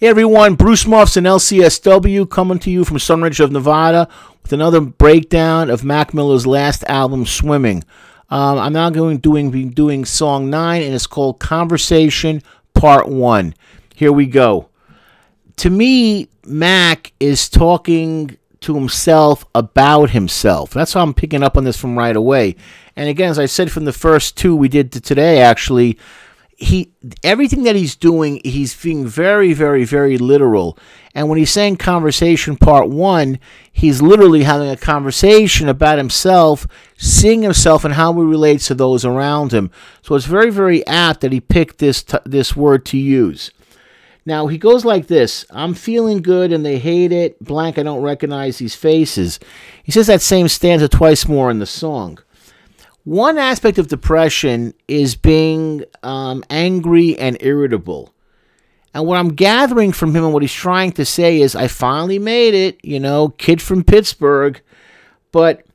Hey everyone, Bruce Mufson LCSW coming to you from Sunridge of Nevada with another breakdown of Mac Miller's last album, Swimming. Um, I'm now going doing be doing song nine, and it's called Conversation Part One. Here we go. To me, Mac is talking to himself about himself. That's how I'm picking up on this from right away. And again, as I said from the first two we did today, actually, he everything that he's doing he's being very very very literal. And when he's saying conversation part one he's literally having a conversation about himself seeing himself and how he relates to those around him. So it's very very apt that he picked this this word to use. Now he goes like this i'm feeling good and they hate it. Blank i don't recognize these faces. He says that same stanza twice more in the song one aspect of depression is being um, angry and irritable. And what I'm gathering from him and what he's trying to say is, I finally made it, you know, kid from Pittsburgh, but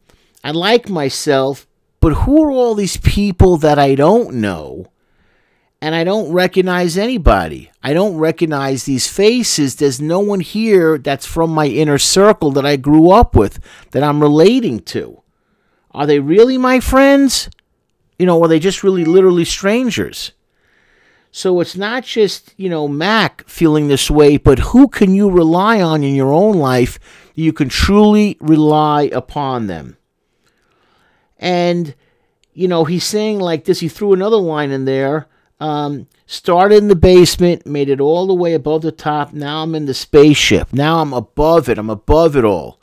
I like myself. But who are all these people that I don't know? And I don't recognize anybody. I don't recognize these faces. There's no one here that's from my inner circle that I grew up with, that I'm relating to. Are they really my friends? You know, are they just really literally strangers? So it's not just, you know, Mac feeling this way, but who can you rely on in your own life you can truly rely upon them? And, you know, he's saying like this, he threw another line in there. Um, started in the basement, made it all the way above the top. Now I'm in the spaceship. Now I'm above it. I'm above it all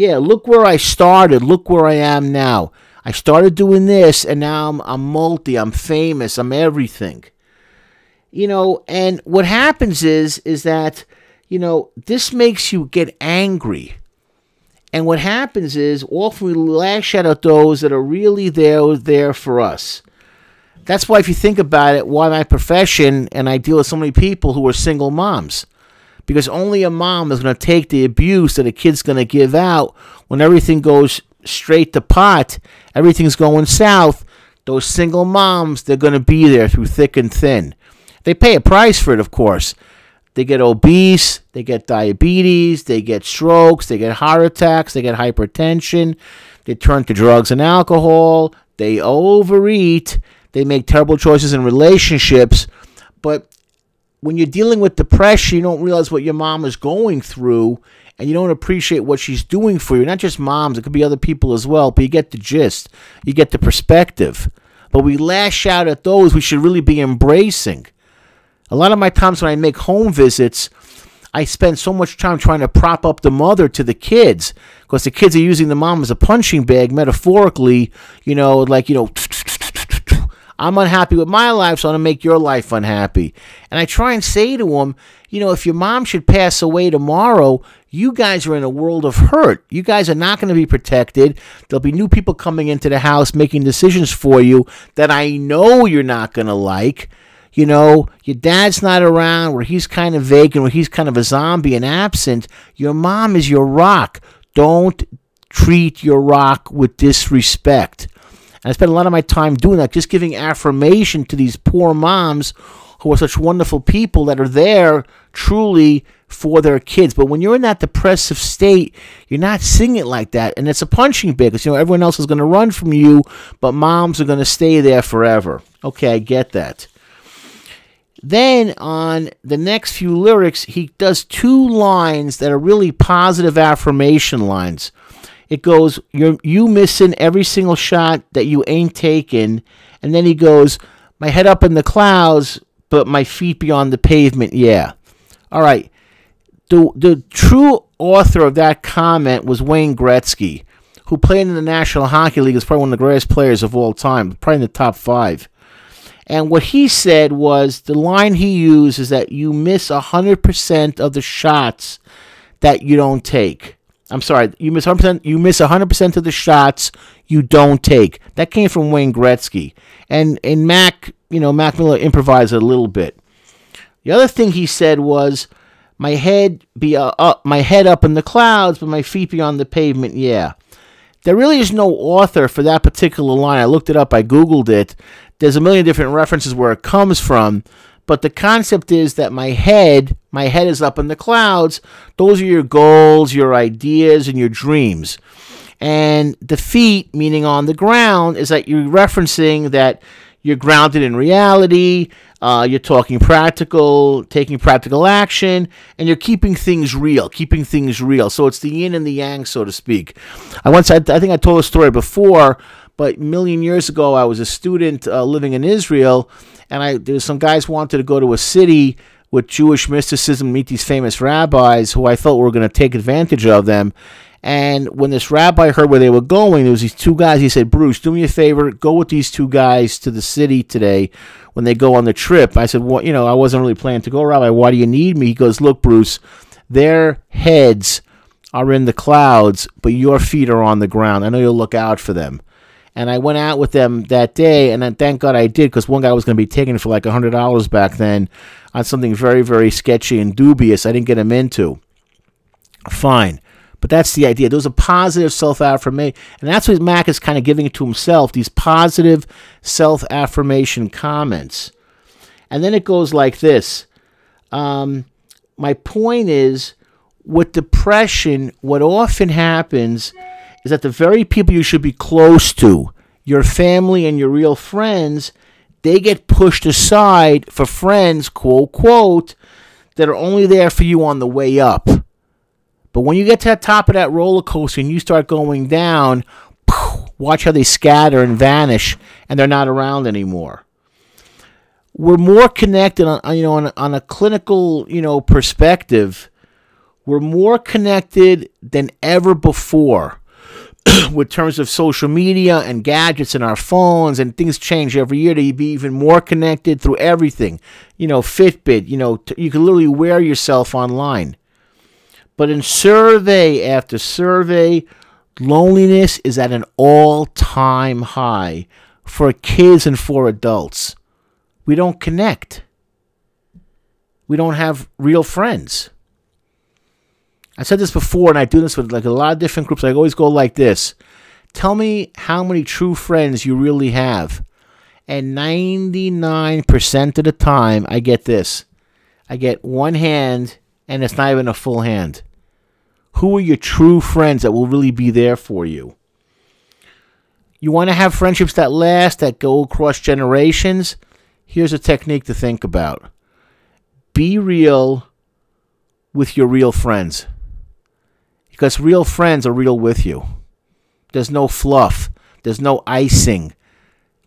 yeah, look where I started. Look where I am now. I started doing this, and now I'm, I'm multi. I'm famous. I'm everything. You know, and what happens is, is that, you know, this makes you get angry. And what happens is, often we lash out at those that are really there, there for us. That's why, if you think about it, why my profession, and I deal with so many people who are single moms because only a mom is going to take the abuse that a kid's going to give out when everything goes straight to pot, everything's going south. Those single moms, they're going to be there through thick and thin. They pay a price for it, of course. They get obese, they get diabetes, they get strokes, they get heart attacks, they get hypertension, they turn to drugs and alcohol, they overeat, they make terrible choices in relationships. But when you're dealing with depression, you don't realize what your mom is going through and you don't appreciate what she's doing for you. Not just moms, it could be other people as well, but you get the gist, you get the perspective. But we lash out at those we should really be embracing. A lot of my times when I make home visits, I spend so much time trying to prop up the mother to the kids because the kids are using the mom as a punching bag, metaphorically, you know, like, you know, I'm unhappy with my life, so I'm going to make your life unhappy. And I try and say to them, you know, if your mom should pass away tomorrow, you guys are in a world of hurt. You guys are not going to be protected. There'll be new people coming into the house making decisions for you that I know you're not going to like. You know, your dad's not around, where he's kind of vacant, where he's kind of a zombie and absent. Your mom is your rock. Don't treat your rock with disrespect. And I spend a lot of my time doing that, just giving affirmation to these poor moms who are such wonderful people that are there truly for their kids. But when you're in that depressive state, you're not seeing it like that. And it's a punching bag because, you know, everyone else is going to run from you, but moms are going to stay there forever. Okay, I get that. Then on the next few lyrics, he does two lines that are really positive affirmation lines. It goes, "You're you missing every single shot that you ain't taken," and then he goes, "My head up in the clouds, but my feet beyond the pavement." Yeah, all right. The the true author of that comment was Wayne Gretzky, who played in the National Hockey League is probably one of the greatest players of all time, probably in the top five. And what he said was the line he used is that you miss 100% of the shots that you don't take. I'm sorry, you miss 100%, you miss 100% of the shots you don't take. That came from Wayne Gretzky. And and Mac, you know, Mac Miller improvised a little bit. The other thing he said was my head be uh, up my head up in the clouds but my feet be on the pavement. Yeah. There really is no author for that particular line. I looked it up, I googled it. There's a million different references where it comes from, but the concept is that my head My head is up in the clouds. Those are your goals, your ideas, and your dreams. And defeat, meaning on the ground, is that you're referencing that you're grounded in reality, uh, you're talking practical, taking practical action, and you're keeping things real, keeping things real. So it's the yin and the yang, so to speak. I once, I, I think I told a story before, but a million years ago, I was a student uh, living in Israel, and I there was some guys wanted to go to a city with Jewish mysticism, meet these famous rabbis who I thought were going to take advantage of them. And when this rabbi heard where they were going, there was these two guys. He said, "Bruce, do me a favor, go with these two guys to the city today when they go on the trip." I said, "Well, you know, I wasn't really planning to go, Rabbi. Why do you need me?" He goes, "Look, Bruce, their heads are in the clouds, but your feet are on the ground. I know you'll look out for them." And I went out with them that day, and then thank God I did, because one guy was going to be taken for like hundred dollars back then on something very, very sketchy and dubious. I didn't get him into. Fine. But that's the idea. Those are positive self affirmation. And that's what Mac is kind of giving it to himself these positive self affirmation comments. And then it goes like this um, My point is, with depression, what often happens is that the very people you should be close to, your family and your real friends, they get pushed aside for friends, quote, quote, that are only there for you on the way up. But when you get to the top of that roller coaster and you start going down, watch how they scatter and vanish and they're not around anymore. We're more connected on you know on, on a clinical you know perspective. We're more connected than ever before with terms of social media and gadgets and our phones and things change every year to be even more connected through everything. You know, Fitbit, you know, you can literally wear yourself online. But in survey after survey, loneliness is at an all time high for kids and for adults. We don't connect, we don't have real friends. I said this before, and I do this with like a lot of different groups. I always go like this Tell me how many true friends you really have. And 99% of the time, I get this I get one hand, and it's not even a full hand. Who are your true friends that will really be there for you? You want to have friendships that last, that go across generations? Here's a technique to think about be real with your real friends. Because real friends are real with you. There's no fluff. There's no icing.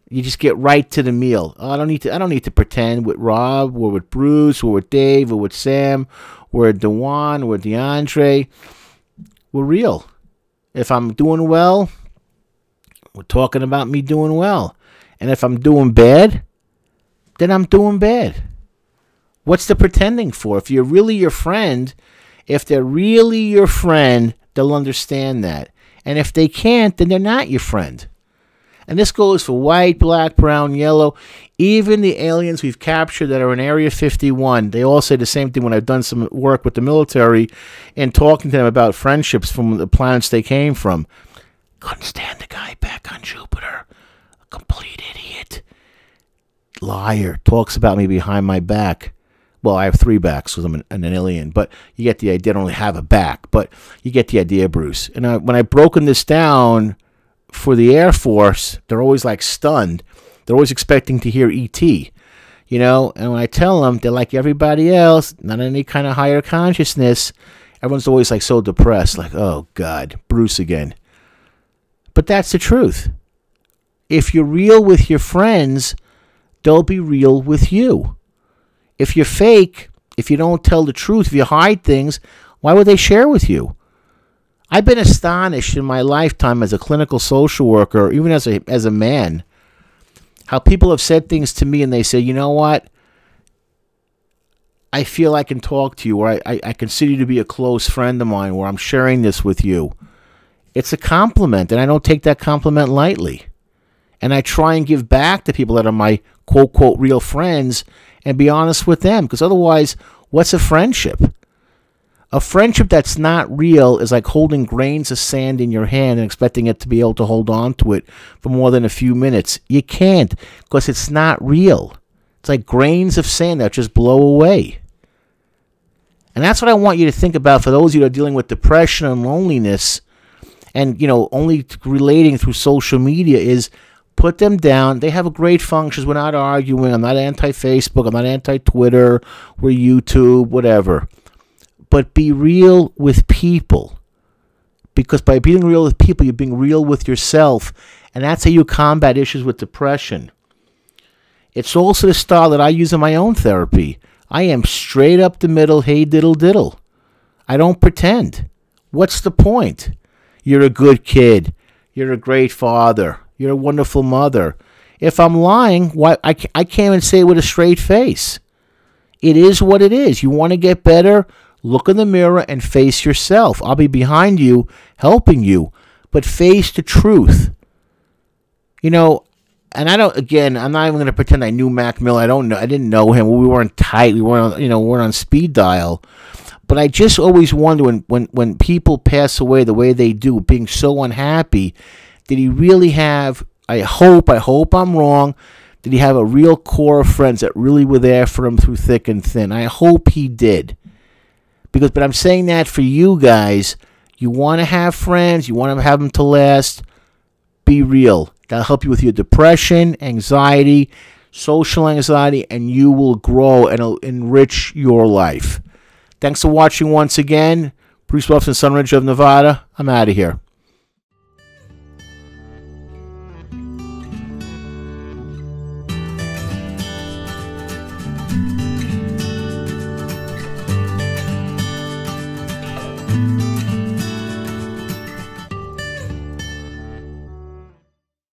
You just get right to the meal. Oh, I don't need to. I don't need to pretend with Rob or with Bruce or with Dave or with Sam or with Dewan or DeAndre. We're real. If I'm doing well, we're talking about me doing well. And if I'm doing bad, then I'm doing bad. What's the pretending for? If you're really your friend, if they're really your friend, they'll understand that. And if they can't, then they're not your friend. And this goes for white, black, brown, yellow. Even the aliens we've captured that are in Area 51, they all say the same thing when I've done some work with the military and talking to them about friendships from the planets they came from. Couldn't stand the guy back on Jupiter. A complete idiot. Liar. Talks about me behind my back. Well, I have three backs because I'm an, an, alien, but you get the idea. I don't really have a back, but you get the idea, Bruce. And I, when I've broken this down for the Air Force, they're always like stunned. They're always expecting to hear ET, you know. And when I tell them they're like everybody else, not any kind of higher consciousness, everyone's always like so depressed, like, oh God, Bruce again. But that's the truth. If you're real with your friends, they'll be real with you. If you're fake, if you don't tell the truth, if you hide things, why would they share with you? I've been astonished in my lifetime as a clinical social worker, even as a as a man, how people have said things to me and they say, you know what? I feel I can talk to you, or I, I, I consider you to be a close friend of mine, where I'm sharing this with you. It's a compliment, and I don't take that compliment lightly. And I try and give back to people that are my quote, quote, real friends and be honest with them, because otherwise, what's a friendship? A friendship that's not real is like holding grains of sand in your hand and expecting it to be able to hold on to it for more than a few minutes. You can't because it's not real. It's like grains of sand that just blow away. And that's what I want you to think about for those of you that are dealing with depression and loneliness and, you know, only relating through social media is put them down. They have a great functions. We're not arguing. I'm not anti Facebook. I'm not anti Twitter. We're YouTube, whatever. But be real with people. Because by being real with people, you're being real with yourself. And that's how you combat issues with depression. It's also the style that I use in my own therapy. I am straight up the middle, hey diddle diddle. I don't pretend. What's the point? You're a good kid. You're a great father. You're a wonderful mother. If I'm lying, why I, I can't even say it with a straight face. It is what it is. You want to get better? Look in the mirror and face yourself. I'll be behind you, helping you, but face the truth. You know, and I don't. Again, I'm not even going to pretend I knew Mac Miller. I don't know. I didn't know him. We weren't tight. We weren't, you know, weren't on speed dial. But I just always wonder when, when, when people pass away the way they do, being so unhappy, did he really have? I hope. I hope I'm wrong. Did he have a real core of friends that really were there for him through thick and thin? I hope he did. Because, but I'm saying that for you guys. You want to have friends. You want to have them to last. Be real That'll help you with your depression, anxiety, social anxiety, and you will grow and it'll enrich your life. Thanks for watching once again. Bruce Wilson, Sunridge of Nevada. I'm out of here.